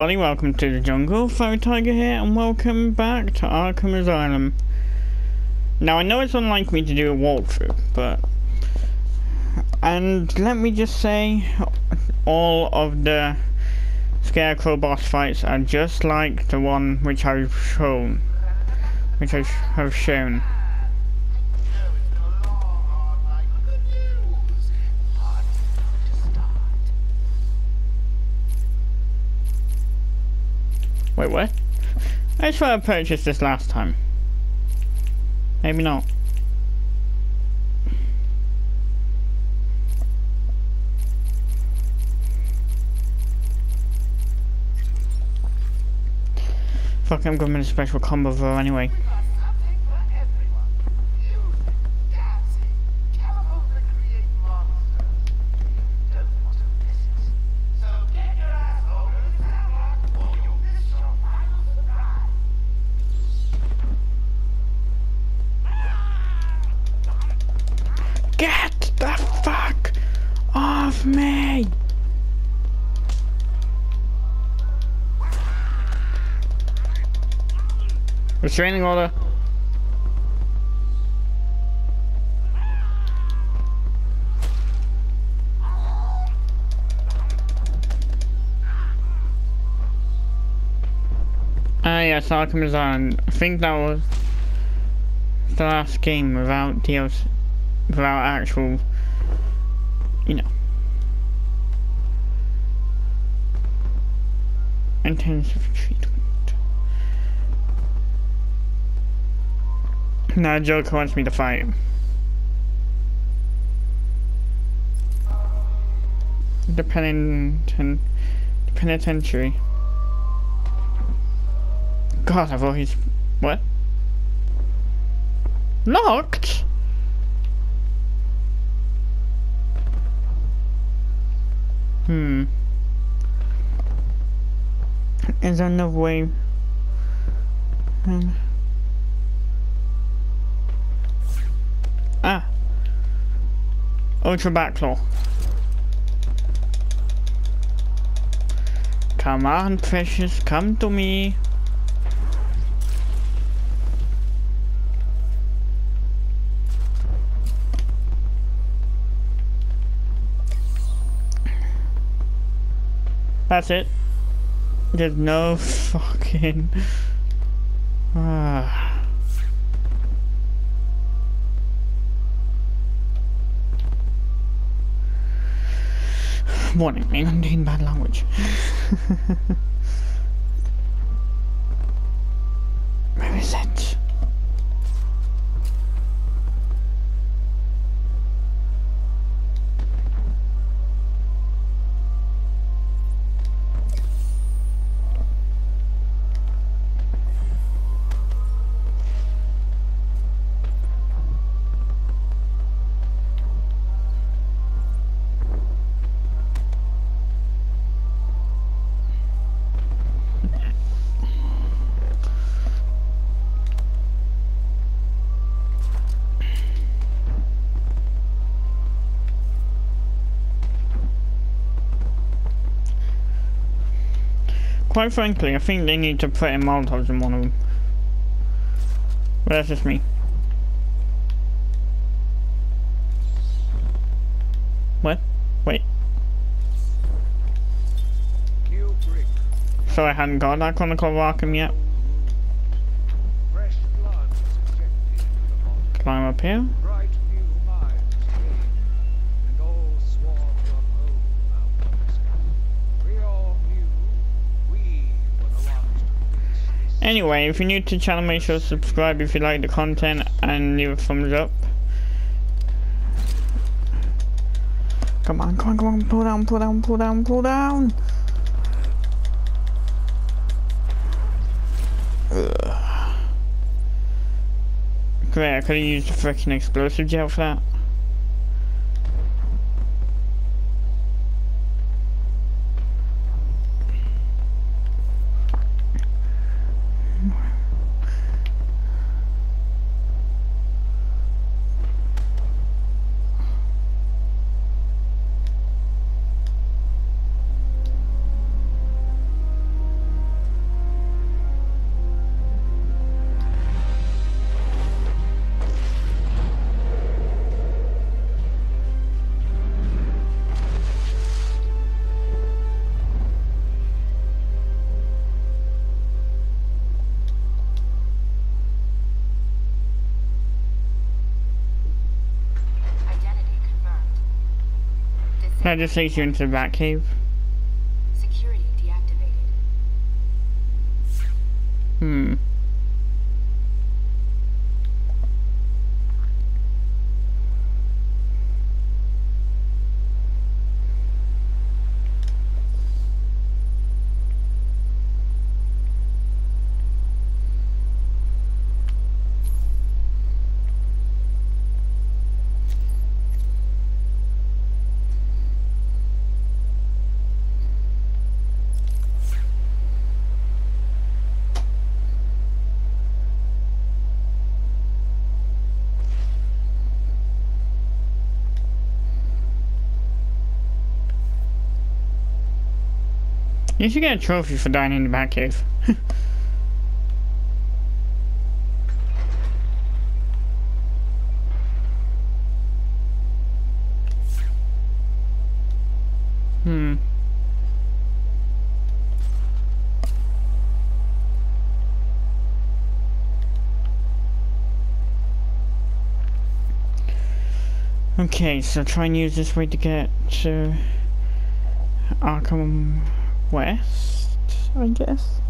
everybody, welcome to the jungle. Fiery Tiger here, and welcome back to Arkham Asylum. Now, I know it's unlike me to do a walkthrough, but... And let me just say, all of the Scarecrow boss fights are just like the one which I've shown. Which I have shown. Wait, what? I swear I purchased this last time. Maybe not. Fuck, I'm going to special combo though anyway. Restraining order. Ah yes, Arkham Asylum. I think that was the last game without DLC without actual, you know, intensive treatment. Now Joker wants me to fight. The penitent, the penitentiary. God, I've always what? Locked? Hmm. Is there another way? Hmm. Ultra Batclaw. Come on, precious, come to me. That's it. There's no fucking... I'm doing bad language. Quite frankly, I think they need to put in Molotovs in one of them. But that's just me. What? Wait. So I hadn't got that of Arkham yet. Climb up here. Anyway, if you're new to the channel, make sure to subscribe if you like the content and leave a thumbs up. Come on, come on, come on, pull down, pull down, pull down, pull down. Ugh. Great, I could have used a freaking explosive gel for that. That just takes you into the Batcave. Security deactivated. Hmm. You should get a trophy for dying in the Batcave. hmm. Okay, so try and use this way to get to Arkham West, I guess.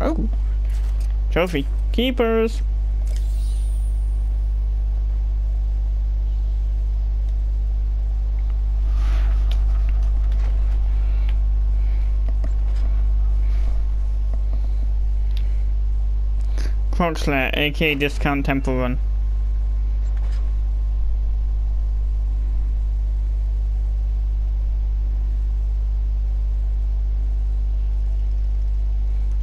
Oh, trophy keepers. Croc's Lair, aka Discount Temple Run.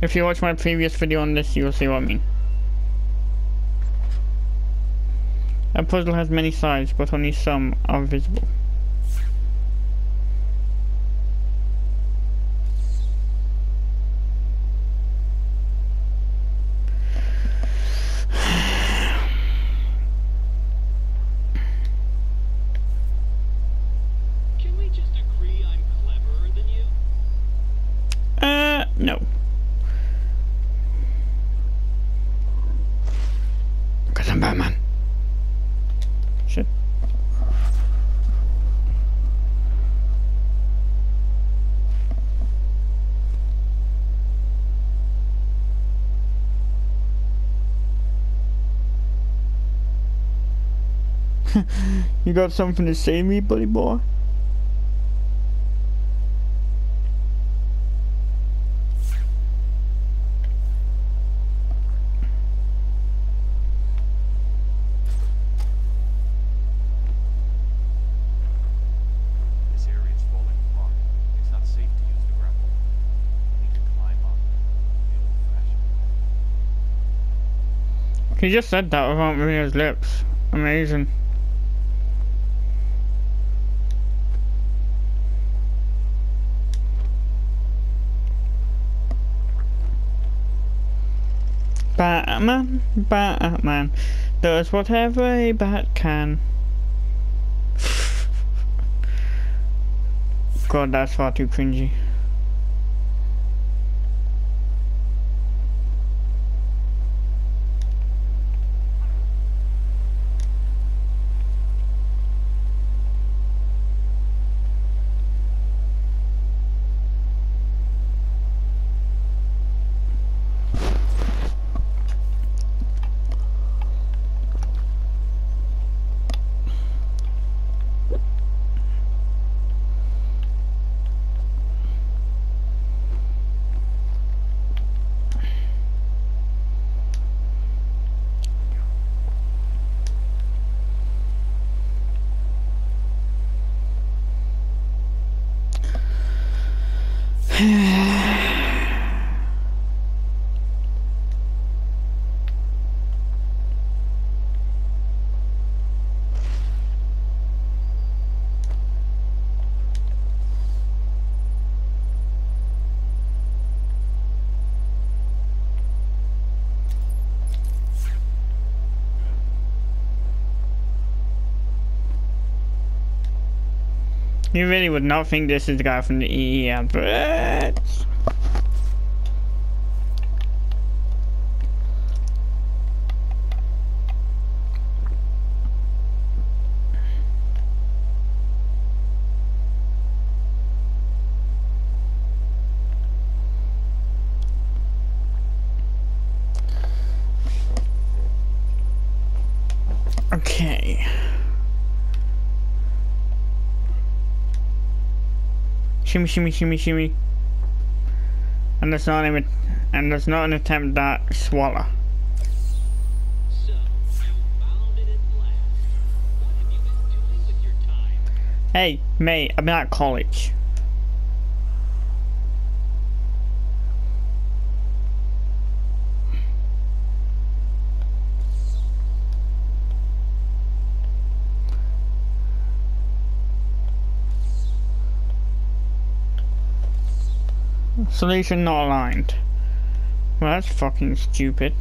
If you watch my previous video on this, you'll see what I mean. A puzzle has many sides, but only some are visible. Can we just agree I'm cleverer than you? Uh, no. Because I'm Batman. Shit. you got something to say me, buddy boy? He just said that without moving his lips. Amazing. Batman, Batman, does whatever a bat can. God, that's far too cringy. You really would not think this is the guy from the EE adverts. Okay. Shimmy, shimmy, shimmy, shimmy. And that's not even, and that's not an attempt at swallow. So, you found it at last. What have you been doing with your time? Hey, mate, I'm at college. Solution not aligned. Well, that's fucking stupid.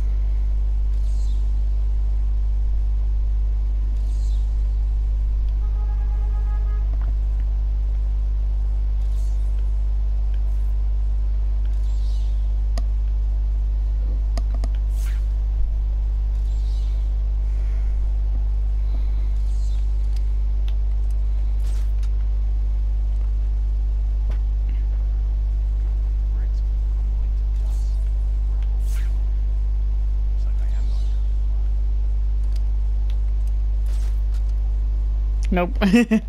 Nope.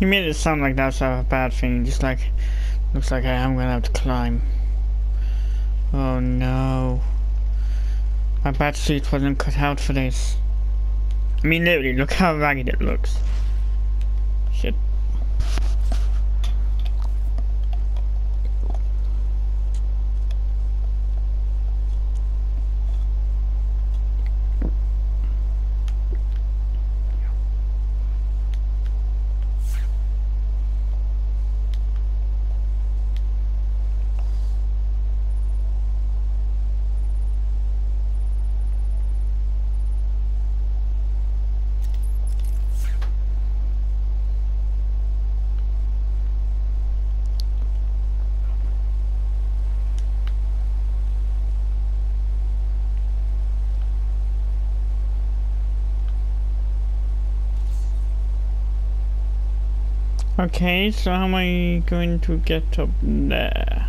You made it sound like that's a bad thing, just like, looks like I am gonna have to climb. Oh no. My bat suit wasn't cut out for this. I mean, literally, look how ragged it looks. Okay, so how am I going to get up there?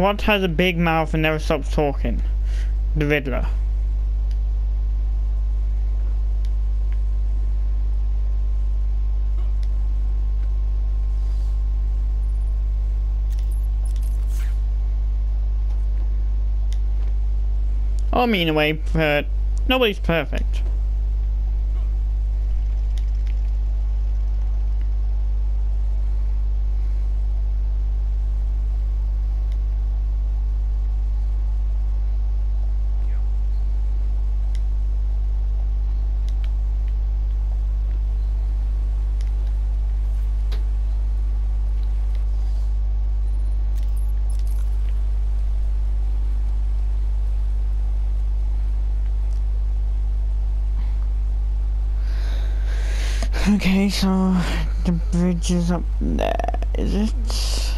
What has a big mouth and never stops talking? The Riddler. I mean, in a way, but nobody's perfect. Okay, so the bridge is up there, is it?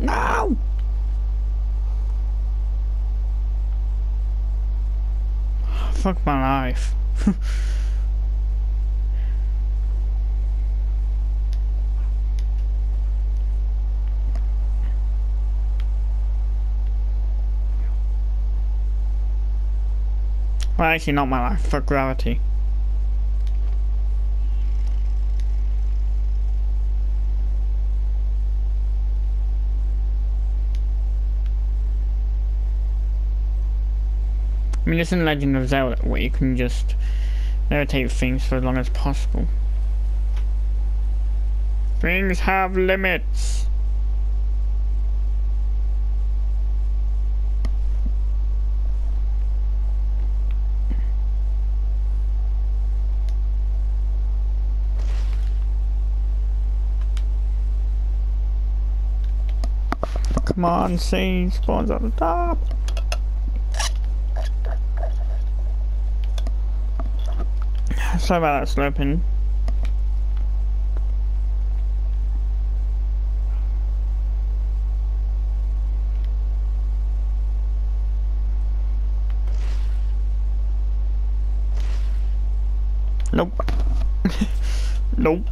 No! Fuck my life. well, actually, not my life. Fuck gravity. I mean, it's in Legend of Zelda where you can just levitate things for as long as possible. Things have limits. Come on, scene spawns on the top. sorry about that sloping. Nope. nope.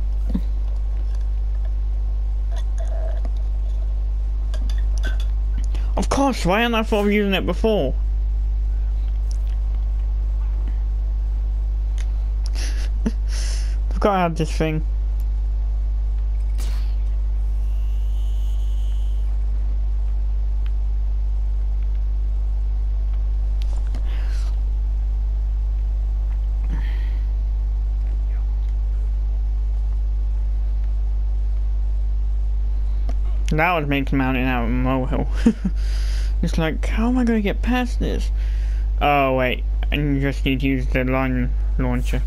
Of course, Ryan, I thought of using it before. I've got to have this thing. That would the mountain out of molehill. it's like, how am I going to get past this? Oh, wait. I just need to use the line launcher.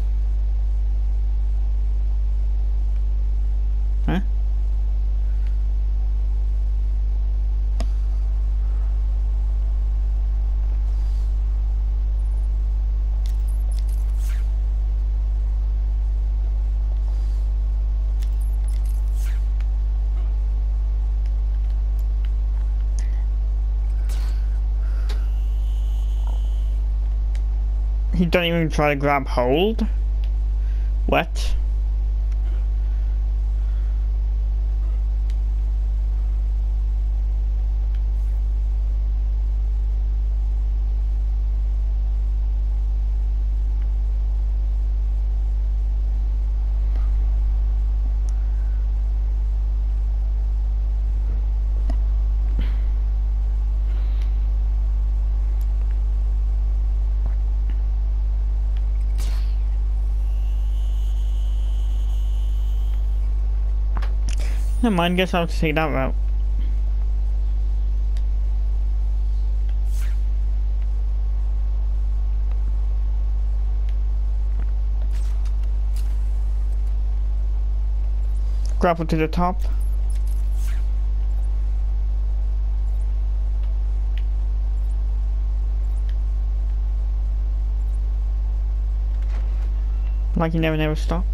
Don't even try to grab hold? What? Never mind, guess I'll take that route. Grapple to the top. Like you never never stop.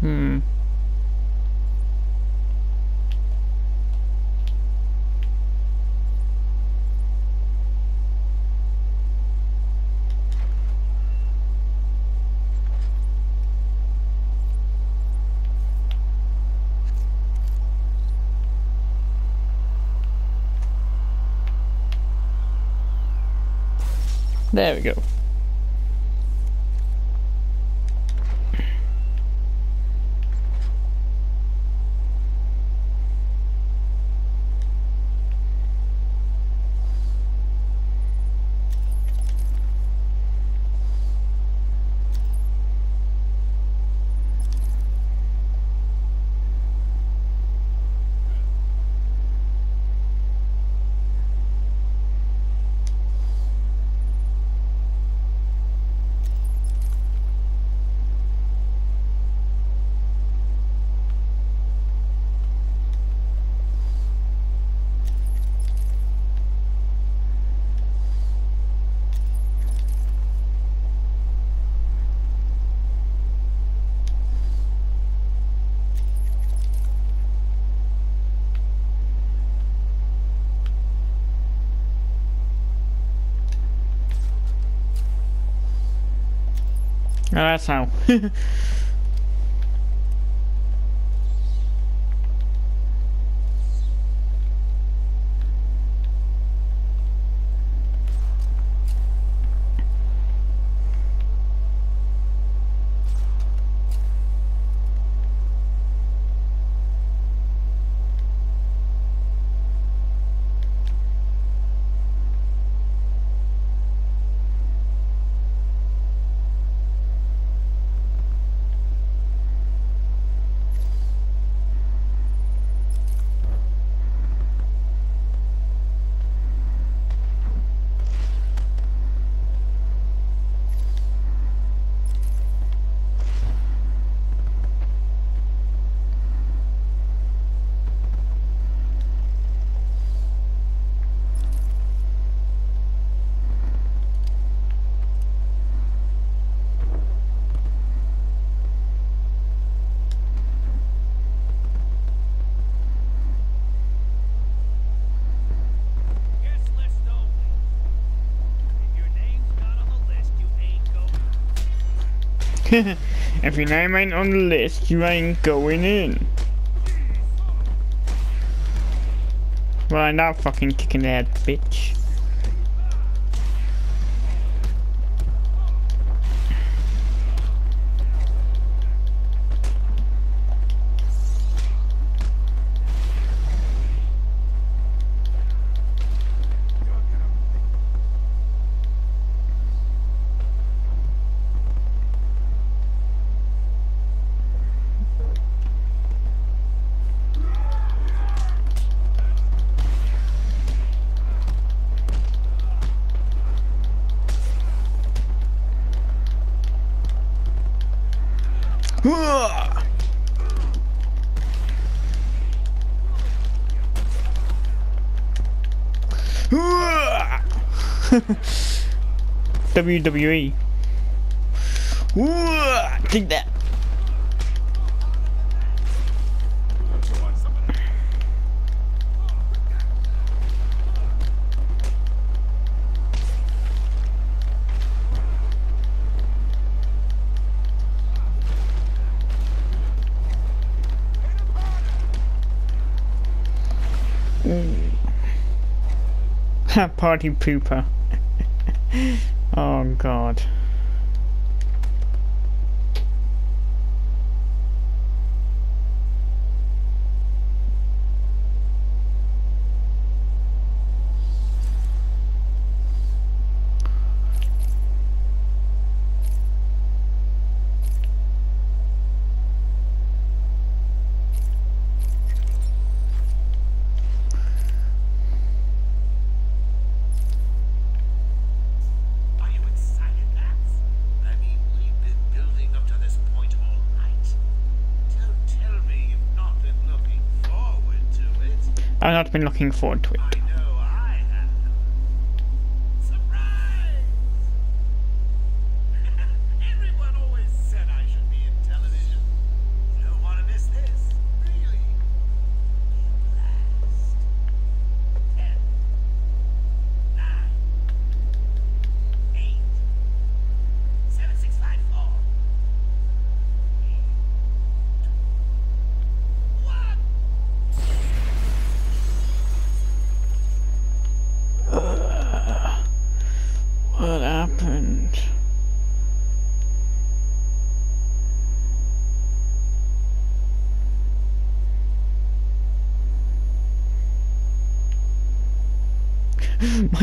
Hmm. There we go. That's how. if your name ain't on the list, you ain't going in. Well, I'm not fucking kicking that bitch. WWE. Hooah! Take that. Party pooper. Oh god. Are you excited, lads? I mean, we've been building up to this point all night. Don't tell me you've not been looking forward to not been looking forward to it. I know I have. Surprise! Everyone always said I should be in television. You don't want to miss this, really. Blast. Ten. Nine. Eight. Seven, six, five, four. Three. Two. One. What happened?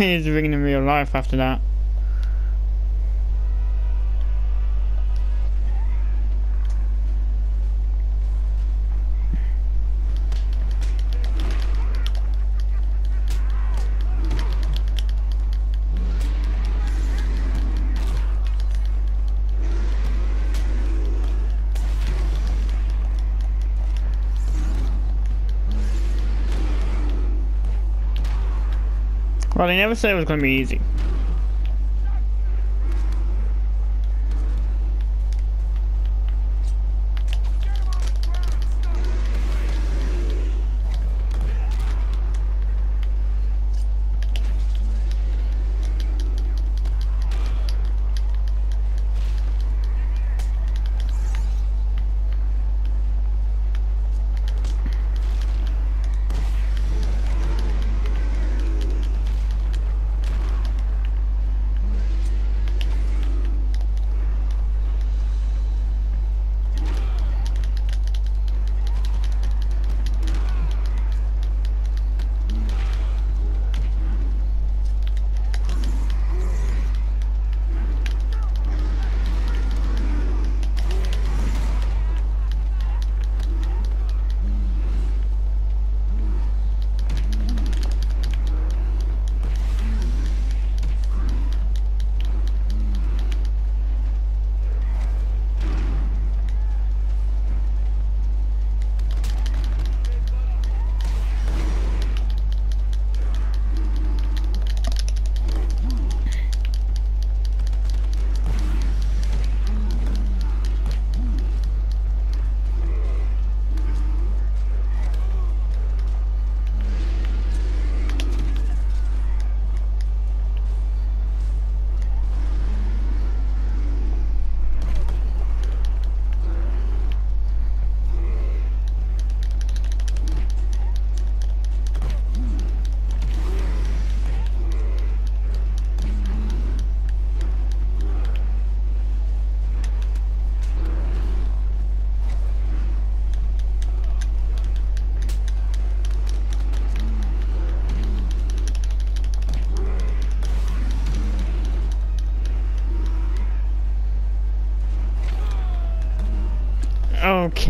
Are ringing in real life after that. Well, they never said it was going to be easy.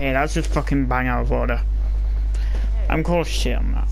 Okay, that's just fucking bang out of order. I'm called shit on that.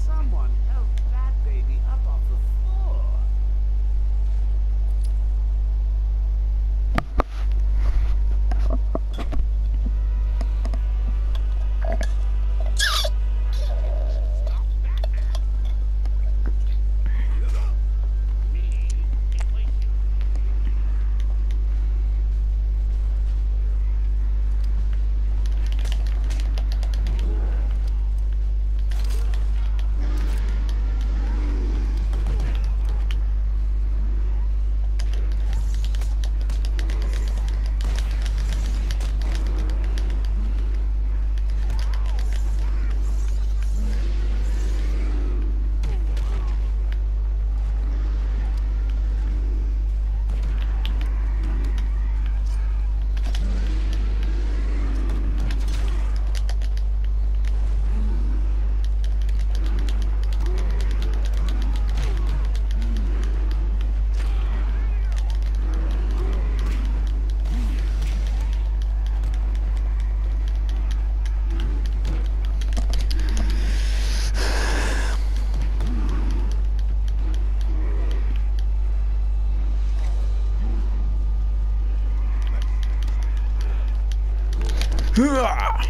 Hurrah!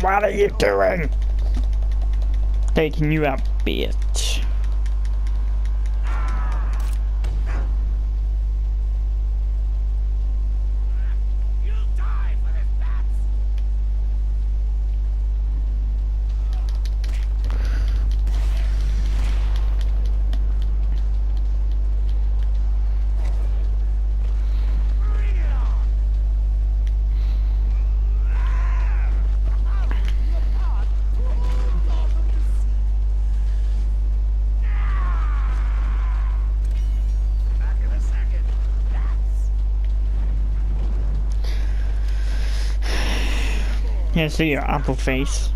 what are you doing? Taking you out, bitch. can't see your apple face.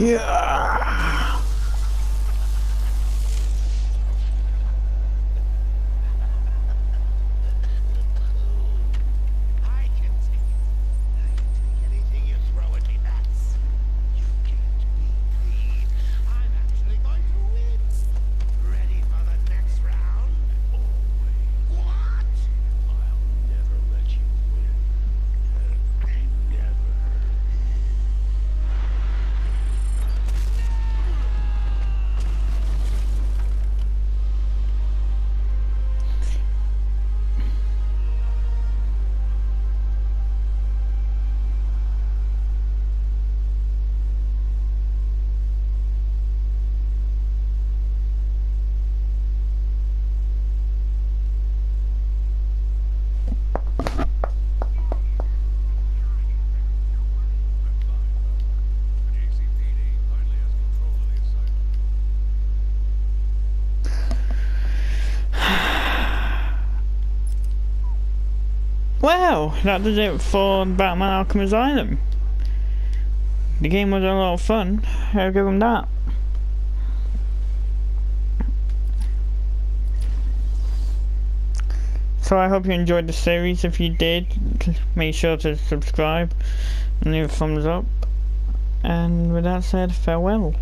Yeah. that does it for Batman Arkham Asylum. The game was a lot of fun, I'll give them that. So I hope you enjoyed the series. If you did, make sure to subscribe and leave a thumbs up. And with that said, farewell.